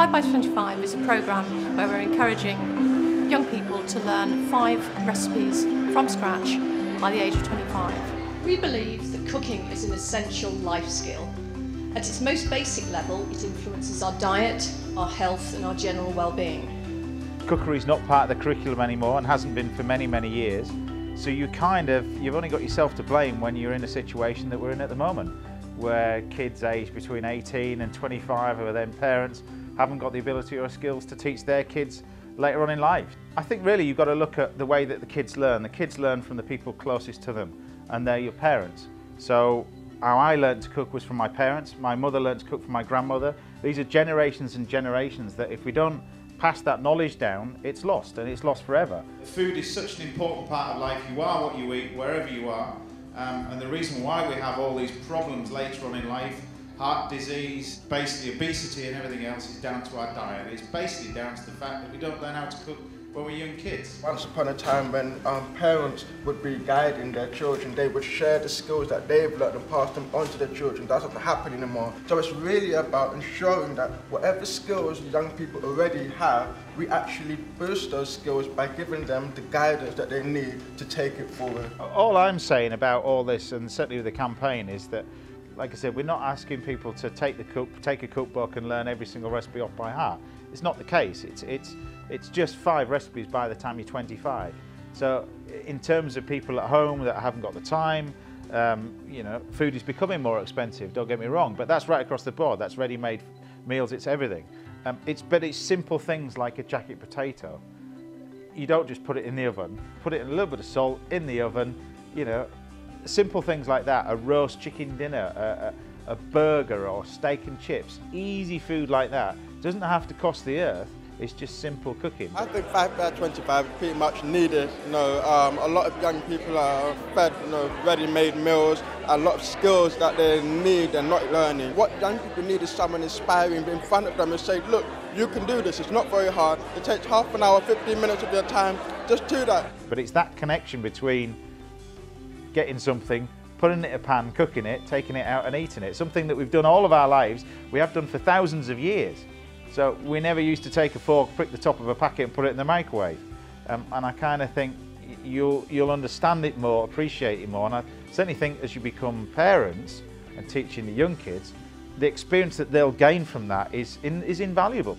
5 by 25 is a programme where we're encouraging young people to learn five recipes from scratch by the age of 25. We believe that cooking is an essential life skill. At its most basic level, it influences our diet, our health and our general well-being. Cookery is not part of the curriculum anymore and hasn't been for many, many years. So you kind of, you've only got yourself to blame when you're in a situation that we're in at the moment, where kids aged between 18 and 25 who are then parents haven't got the ability or skills to teach their kids later on in life. I think really you've got to look at the way that the kids learn. The kids learn from the people closest to them and they're your parents. So how I learned to cook was from my parents. My mother learned to cook from my grandmother. These are generations and generations that if we don't pass that knowledge down, it's lost and it's lost forever. Food is such an important part of life. You are what you eat wherever you are. Um, and the reason why we have all these problems later on in life heart disease, basically obesity and everything else is down to our diet. It's basically down to the fact that we don't learn how to cook when we're young kids. Once upon a time when um, parents would be guiding their children, they would share the skills that they've learned and pass them on to their children. That's not happening anymore. So it's really about ensuring that whatever skills young people already have, we actually boost those skills by giving them the guidance that they need to take it forward. All I'm saying about all this, and certainly with the campaign, is that like I said, we're not asking people to take the cook, take a cookbook and learn every single recipe off by heart. It's not the case. It's it's it's just five recipes by the time you're 25. So in terms of people at home that haven't got the time, um, you know, food is becoming more expensive. Don't get me wrong, but that's right across the board. That's ready-made meals. It's everything. Um, it's but it's simple things like a jacket potato. You don't just put it in the oven. Put it in a little bit of salt in the oven. You know, simple things like that, a roast chicken dinner, a, a, a, burger or steak and chips, easy food like that, doesn't have to cost the earth, it's just simple cooking. I think 5 by 25 is pretty much needed. You know, um, a lot of young people are fed you know, ready-made meals, a lot of skills that they need and not learning. What young people need is someone inspiring in front of them and say, look, you can do this, it's not very hard. It takes half an hour, 15 minutes of your time, just do that. But it's that connection between getting something, putting it in a pan, cooking it, taking it out and eating it. Something that we've done all of our lives, we have done for thousands of years. So we never used to take a fork, prick the top of a packet and put it in the microwave. Um, and I kind of think you'll, you'll understand it more, appreciate it more. And I certainly think as you become parents and teaching the young kids, the experience that they'll gain from that is, in, is invaluable.